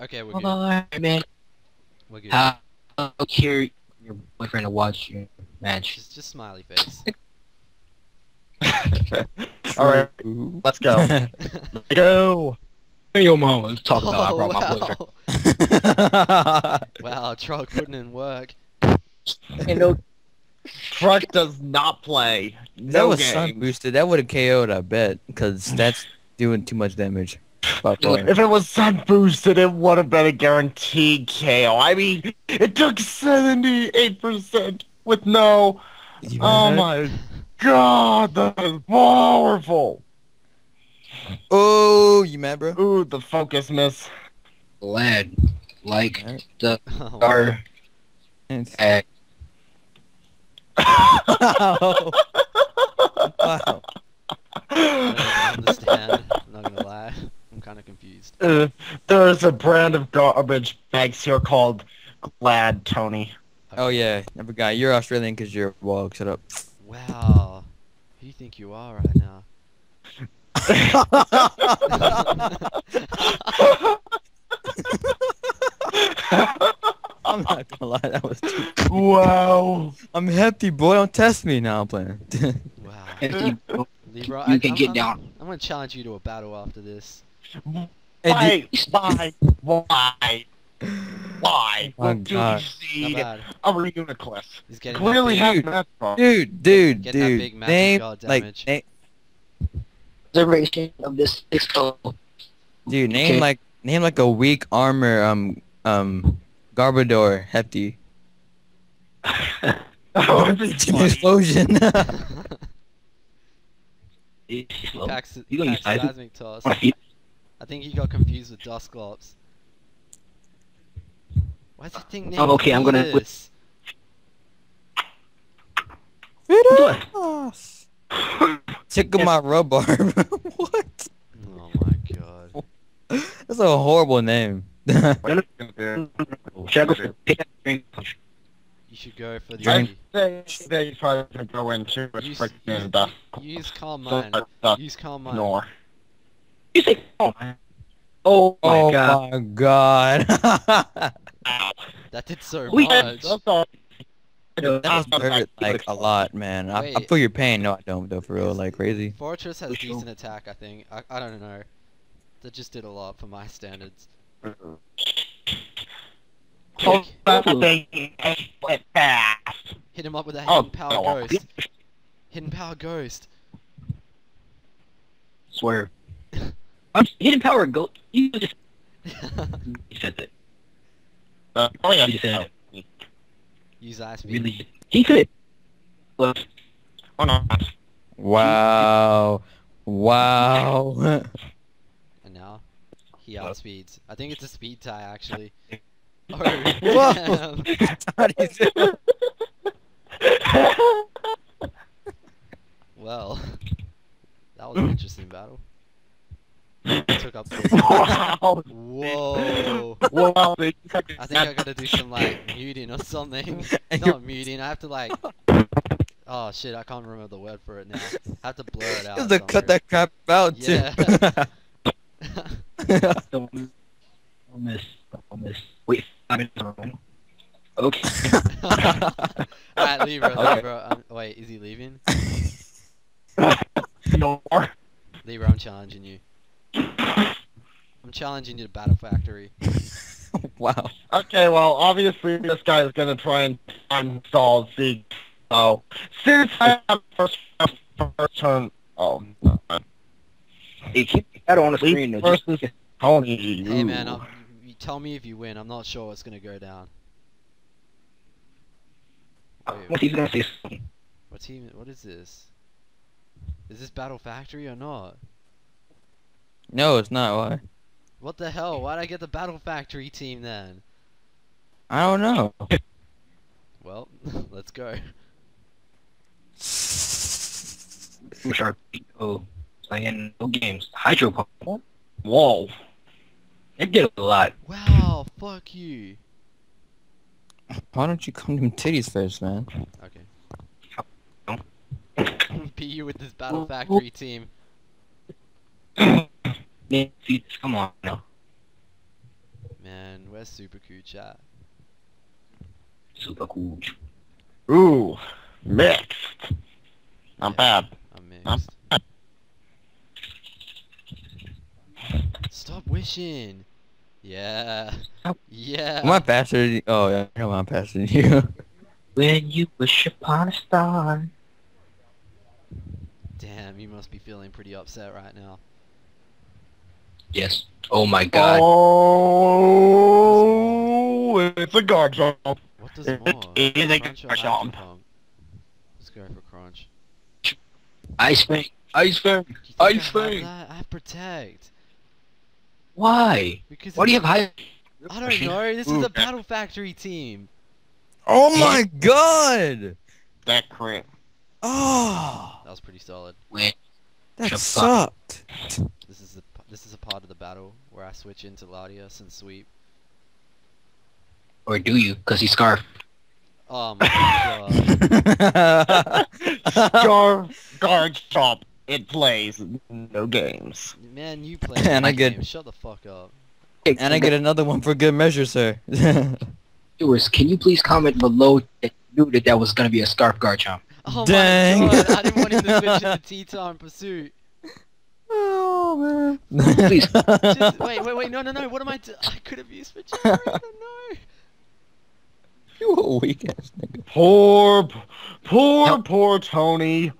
Okay, we're Hold good. on, man. We're good. How here your boyfriend to watch your match? Just, just smiley face. All right, let's go. Let's go. Your mom was talking about I Oh, brought my wow. boyfriend. wow, Trog putting in work. Ain't no Truck does not play. that No game. sun boosted. That would have KO'd, I bet, because that's doing too much damage. By far. If it was sun boosted, it would have been a guaranteed KO. I mean, it took 78% with no. You Oh my god, that is powerful. Oh, you mad, bro? Ooh, the focus miss. lad like Alright. the Oh, wow. star It's- at wow. wow. I don't understand. I'm not gonna lie. I'm kind of confused. Uh, there is a brand of garbage bags here called Glad Tony. Oh yeah, I forgot. You're Australian because you're a wog. Shut up. Wow. Who do you think you are right now? I'm not gonna lie, that was too. wow. I'm hefty, boy. Don't test me now. I'm playing. wow. if you Libra, You I, can I'm, get I'm, down. I'm gonna challenge you to a battle after this. Hey, Why? Why? Why? Why? My Would you God. Not see a Reuniclus? He's getting Clearly that have Dude. that far. dude, dude, Get that dude. big magic name guard like, damage. name, observation of this expo. dude, name Okay. like, name like a weak armor, um, um, Garbodor, hefty. Oh, it'd be funny. Explosion. He packs, gonna use seismic toss. Right. I think he got confused with Dusclops. Why's the thing named Oh, okay, I'm gonna- this? Tickle my rhubarb. what? Oh my god. That's a horrible name. Should I go for pick up drink? You should go for the Drink. They, they try to go into a Use- freaking dust. use calm So mind. that dust Use calm mind. ignore. You say, oh my, oh, oh my oh god. my god. That did so We- much. That must hurt like a lot, man. I, I feel your pain. No, I don't, though, for real, like crazy. Forretress has decent attack, I think. I, I don't know. That just did a lot for my standards. Oh, Kick. that thing went fast. Hit him up with a Oh, hidden power go on. ghost. Hidden power ghost. Swear. I'm hidden power go. You just you said that. Uh, oh yeah, You said Use ice beam. really. He could. Well, Oh no. Wow. Wow. And now he outspeeds. I think it's a speed tie actually. Oh, Whoa. Well, that was an interesting battle. Took up. wow. Whoa. Wow. I think I gotta do some like muting or something. Not muting. I have to like. Oh shit! I can't remember the word for it now. I have to blur it out. You have to cut that crap out, too. don't miss. Don't miss. Wait, minutes. on. Okay. Alright, Libra, Okay. Libra. Um, wait, is he leaving? no more. Libra, I'm challenging you. I'm challenging you to Battle Factory. wow. Okay, well, obviously this guy is gonna try and uninstall Zeke. So since I have first first turn, oh, no. Hey, keep that on the screen. though, just- versus Tony. Hey man. I'll, you tell me if you win. I'm not sure what's gonna go down. Uh, what's he gonna say? something? What team? What is this? Is this Battle Factory or not? No, it's not. Why? What the hell? Why'd I get the Battle Factory team then? I don't know. Well, let's go. Shark. Oh, playing no games. Hydro Pump. Whoa. It did a lot. Wow, fuck you. Why don't you come to them titties first, man? Okay. I'll beat you with this Battle Factory team. Man, see, come on now. Where's Super Cooch chat. Super cool. Ooh, mixed. Not bad. I'm bad. I'm- mixed. Stop wishing. Yeah. Yeah. Am I faster than you? Oh, yeah, I know I'm faster than you. When you wish upon a star. Damn, you must be feeling pretty upset right now. Yes. Oh my god. Oh, it's a guard jump. What does It- more? it is a Crunch or jump. Pump? Let's go for crunch. Ice Fang. Ice Fang. Do you think Ice I Fang. that? I have protect. Why? Because Why do you have high? I don't know. This is a Battle Factory team. Oh my god! That crit. Oh, That was pretty solid. Wait. that Shut sucked. This is the p- this is a part of the battle where I switch into Latias and sweep. Or do you? Cause he's scarf. Oh my god. Guard, guard chomp. It plays. No games. Man, you play And I my get- game. Shut the fuck up. and I get another one for good measure, sir. viewers. Can you please comment below that you knew that that was gonna be a scarf Garchomp? Oh Dang. my god, I didn't want him to switch into T-Tar in pursuit. Oh man. Please. Just, wait, wait, wait, no, no, no, what am I do- I could have used for Jerry, I don't know. you a weak ass nigga. Poor, poor, Help. poor Tony.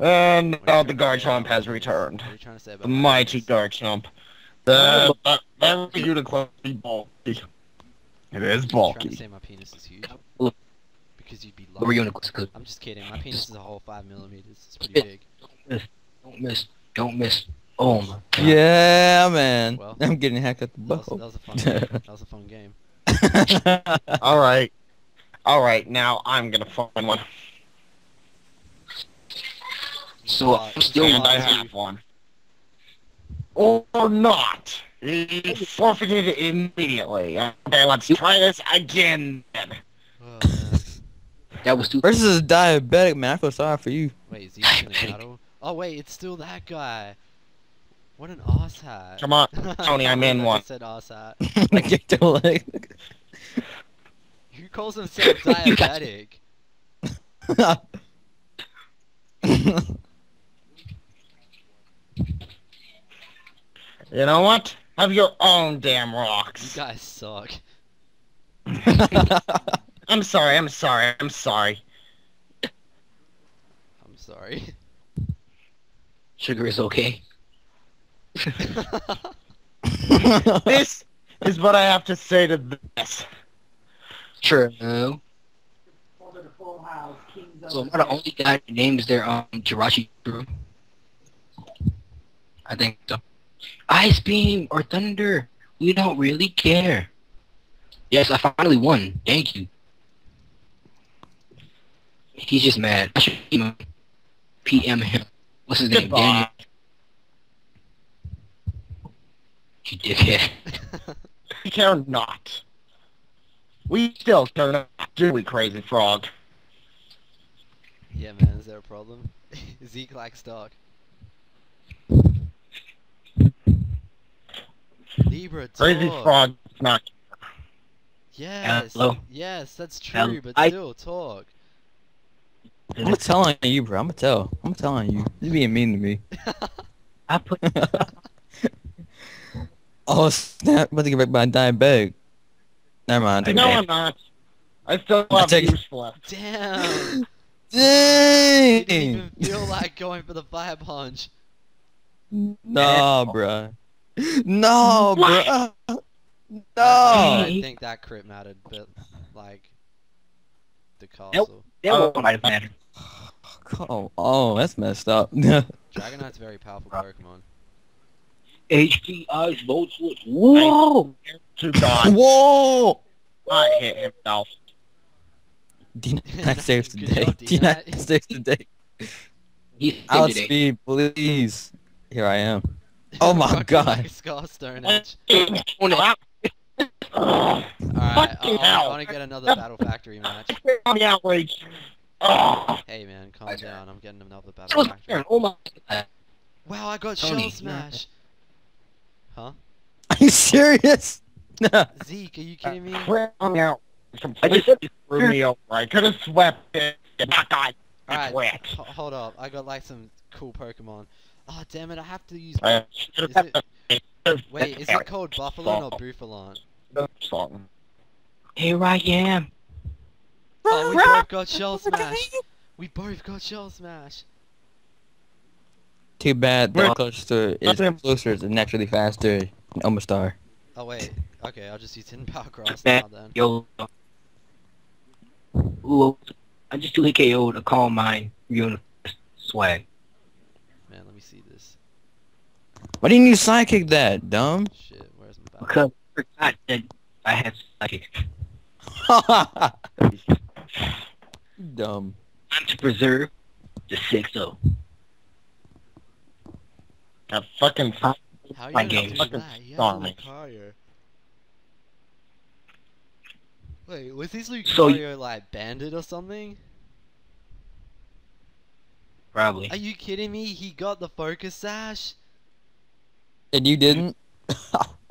And What now you the trying Garchomp has returned. What are you trying to say about The my mighty penis? Garchomp. The, that, that unicorn is bulky. It is Are you trying to bulky. say my penis is huge? Because you'd be What were lying. unicorns? Cause I'm just kidding, my penis is a whole 5 millimeters, it's pretty big. don't miss. Don't miss. Oh my god. Yeah, man. Well, I'm getting hacked at the That was, that bow. was a fun game. That was a fun game. All right. All right. Now I'm gonna find one, So Uh, I'm still. and I have one. Or not. He forfeited it immediately. Okay, let's try this again. Then. Oh. That was too. Versus a diabetic, man. I feel sorry for you. Wait, is he in a battle? Oh wait, it's still that guy. What an ass hat. Come on, Tony, I'm in one. just said ass hat. I kicked your leg. Who calls himself diabetic? You know what? Have your own damn rocks. You guys suck. I'm sorry. I'm sorry. I'm sorry. I'm sorry. Sugar is okay. This is what I have to say to this. Sure. No. So am I the only guy that names their um Jirachi crew? I think so. Ice beam or thunder? We don't really care. Yes, I finally won. Thank you. He's just mad. I should PM him. What's his name? Daniel. You dickhead. We care not. We still care not, do we, crazy frog? yeah, man, is there a problem? Zeke likes dog. Libra, Crazy talk. frog is not. Yes, Hello? yes, that's Hello? true, but I- still, talk. I'm telling you, bro. I'm gonna tell. I'm telling you. You're being mean to me. I put oh snap! I'm About to get back by a diabetic. Never mind. No. I'm not. I still I have take- use left. Damn! Dang! You didn't even feel like going for the fire punch. No, bruh. No, What? bruh. I No. don't think that crit mattered, but like the castle. that one might have mattered. Oh, oh, that's messed up. Dragonite's a very powerful Pokemon. HP eyes load switch. Whoa! To God, Whoa! I hit himself. D9 saves Good today. job, D9. D9 saves today. He's today. Outspeed, please. Here I am. Oh my God. Like Scar Stone Edge. No. Ugh. Alright, I, I, hell. want to get another Battle Factory match. On the outrage. Ugh. Hey man, calm down. I'm getting another Battle was Factory. turn. Oh my god. Wow, I got Tony, Shell Smash. Huh? Are you serious? Zeke, are you kidding me? Quit on me out. I just threw me over. I could have swept it. Not God. I Alright, quit. h- hold up. I got like some cool Pokemon. Oh damn it! I have to use. I should have Is Wait, is it called Buffalon or Bufalon? Song. here I am. Oh, we both got Shell Smash. We both got Shell Smash. Too bad the Where- Cloyster is Nothing. Cloyster is naturally faster than Omastar. Oh wait. Okay, I'll just use Hidden Power Cross Man. now then. Yo. Ooh, I just do KO to call mine universe swag. Man, let me see this. Why didn't you sidekick that, dumb? Shit, where's my battle? Because I forgot that I had psychic. dumb. Time to preserve the oh. 6-0. That fucking How you My game. Fucking that? You have stormy. Lucario. Wait, was this Lucario So y- like banded or something? Probably. Are you kidding me? He got the focus sash? And you didn't?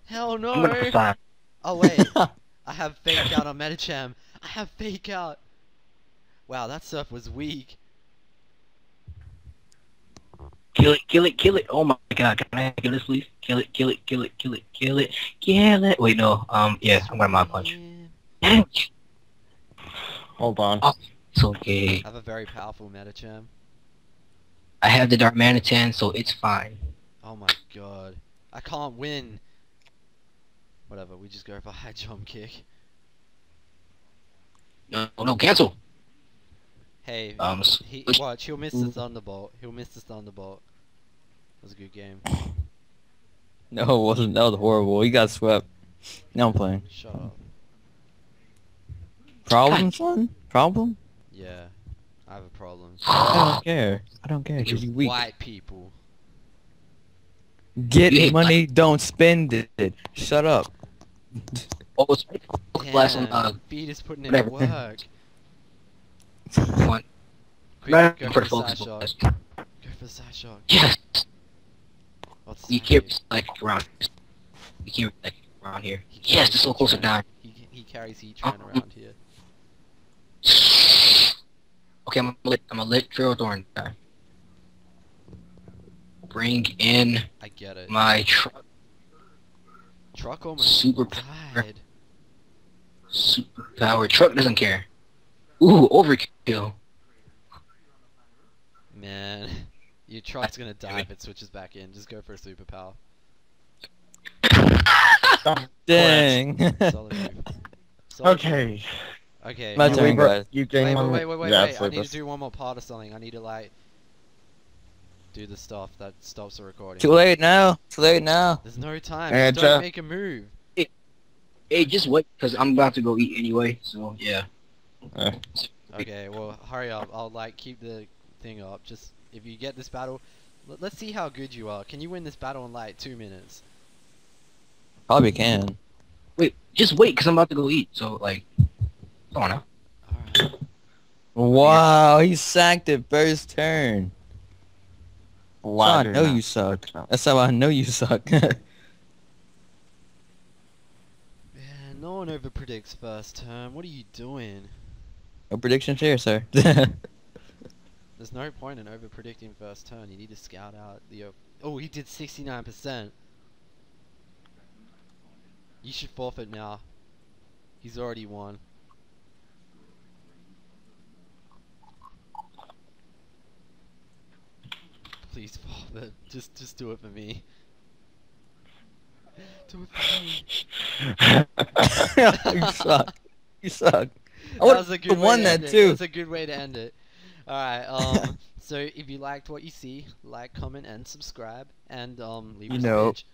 Hell no! I'm gonna decide. Oh wait, I have fake out on Medicham. I have fake out. Wow, that stuff was weak. Kill it, kill it, kill it. Oh my god, can I kill this please? Kill it, kill it, kill it, kill it, kill it, kill it. Wait, no. Um, yeah, I'm gonna mod punch. Hold on. Oh. It's okay. I have a very powerful Medicham. I have the Darmanitan, so it's fine. Oh my god. I can't win. Whatever, we just go for a high jump kick. No, no, cancel. Hey, Um, he, watch, he'll miss the Thunderbolt. He'll miss the Thunderbolt. That was a good game. No, it wasn't. That was horrible. You got swept. Now I'm playing. Shut up. Problem, son? Problem? Yeah, I have a problem. I don't care. I don't care. Cause you weak. White people. You hate Get money, don't spend it. Shut up. Oh, it's last one. Uh, Beat is putting in work. One. Quick, go for for the side shot. Go for the side shot. Yes. What's You that? can't like around. You can't like around here. He Yes, carries this is so Heat close to dying. He, he carries Heatran Um, around here. Okay, I'm gonna let I'm gonna let Trail Thorn die. Bring in I get it. my truck. Truck almost Super died. Super power truck doesn't care. Ooh, overkill. Man, your truck's gonna die if it switches back in. Just go for a super superpower. Dang. Solid move. Solid Okay. Okay. My now- turn, Libra, guys. You Wait, gain wait, one. wait, wait, wait, yeah, wait. I need to do one more part of something. I need to like do the stuff that stops the recording. Too late now. Too late now. There's no time. And, Just don't uh, make a move. Hey, just wait, cause I'm about to go eat anyway. So yeah. Okay, well, hurry up. I'll like keep the thing up. Just if you get this battle, let, let's see how good you are. Can you win this battle in like two minutes? Probably can. Wait, just wait, cause I'm about to go eat. So like, come on now. Alright. Wow, he sacked it first turn. That's how I know now. you suck. That's how I know you suck. Man, no one over predicts first term. What are you doing? No predictions here, sir. There's no point in over predicting first turn. You need to scout out the. Oh, he did 69%. You should forfeit now. He's already won. Please forfeit. Just, just do it for me. Do it for me. you suck. You suck. I that was a have good way won to that end it. too. That's a good way to end it. Alright, um, so if you liked what you see, like, comment, and subscribe, and, um, leave You us know. a page.